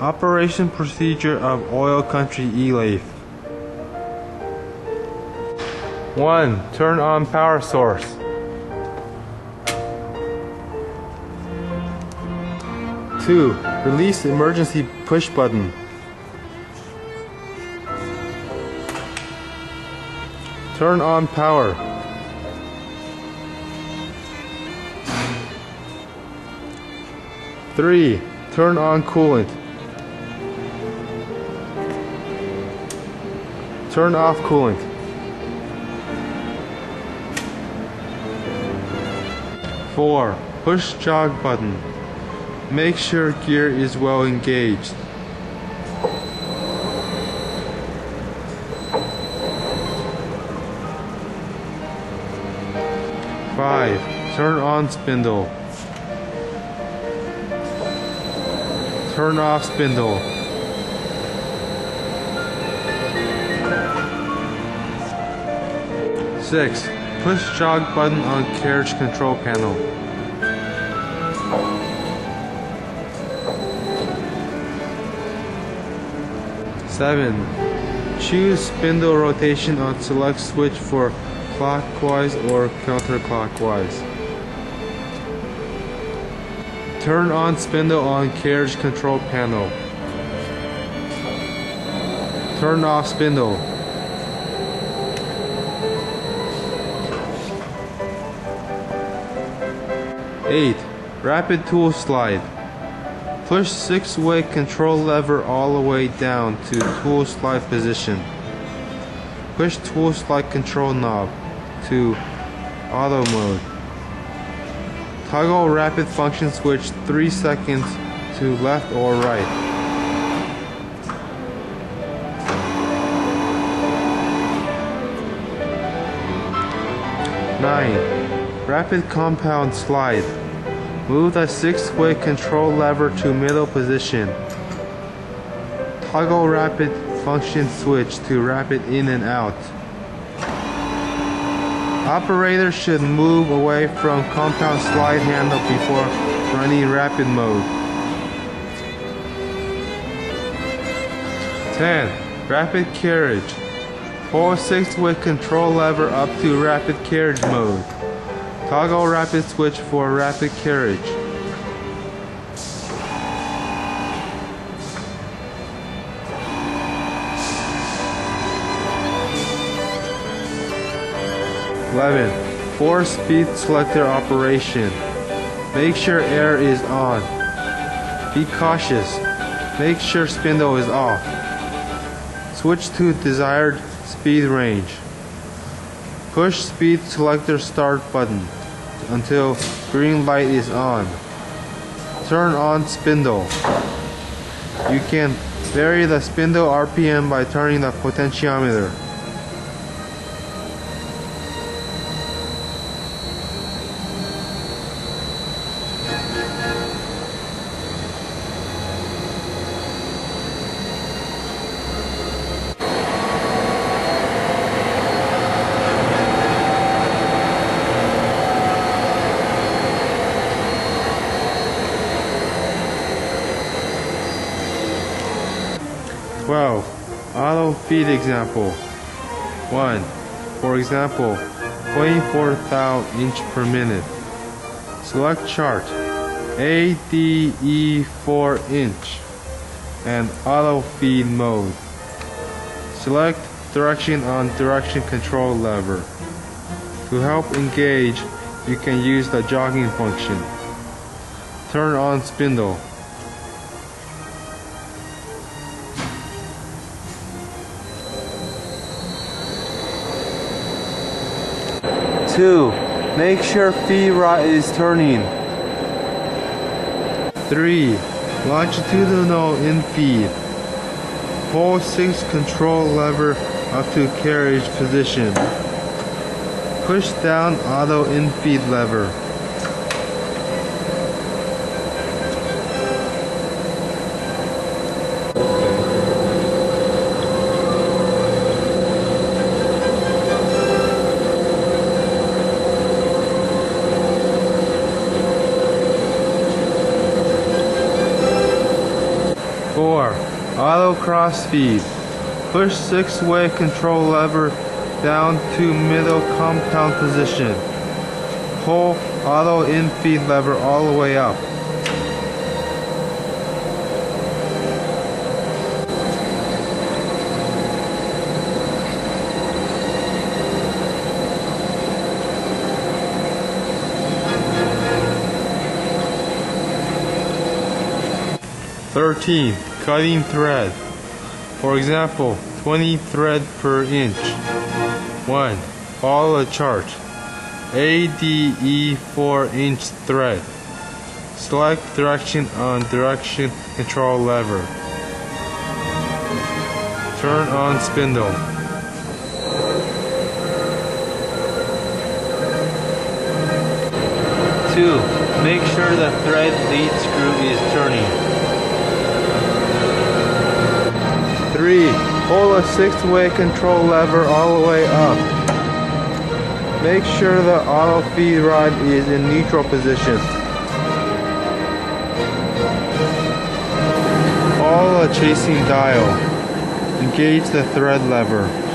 Operation procedure of oil country E-lathe. 1. Turn on power source. 2. Release emergency push button. Turn on power. Three, turn on coolant. Turn off coolant. Four, push jog button. Make sure gear is well engaged. Five, turn on spindle. Turn off spindle. Six, push jog button on carriage control panel. Seven, choose spindle rotation on select switch for clockwise or counterclockwise. Turn on spindle on carriage control panel. Turn off spindle. Eight, rapid tool slide. Push six-way control lever all the way down to tool slide position. Push tool slide control knob to auto mode. Toggle rapid function switch 3 seconds to left or right. Nine. Rapid compound slide. Move the six-way control lever to middle position. Toggle rapid function switch to rapid in and out. Operator should move away from compound slide handle before running rapid mode. 10. Rapid carriage. Pull 6-way control lever up to rapid carriage mode. Toggle rapid switch for rapid carriage. Eleven. Four speed selector operation. Make sure air is on. Be cautious. Make sure spindle is off. Switch to desired speed range. Push speed selector start button until green light is on. Turn on spindle. You can vary the spindle RPM by turning the potentiometer. Twelve. Auto feed example. One. For example, 24 thou inch per minute. Select chart. ADE 4 inch and auto feed mode. Select direction on direction control lever. To help engage, you can use the jogging function. Turn on spindle. Two, make sure feed rod is turning. Three, longitudinal in feed. Pull six control lever up to carriage position. Push down auto in feed lever. Four, Auto cross feed. Push six-way control lever down to middle compound position. Pull auto in feed lever all the way up. Thirteen, cutting thread. For example, 20 thread per inch. 1. Follow the chart. ADE 4 inch thread. Select direction on direction control lever. Turn on spindle. Two, make sure the thread lead screw is turning. Pull a six-way control lever all the way up. Make sure the auto feed rod is in neutral position. Follow a chasing dial. Engage the thread lever.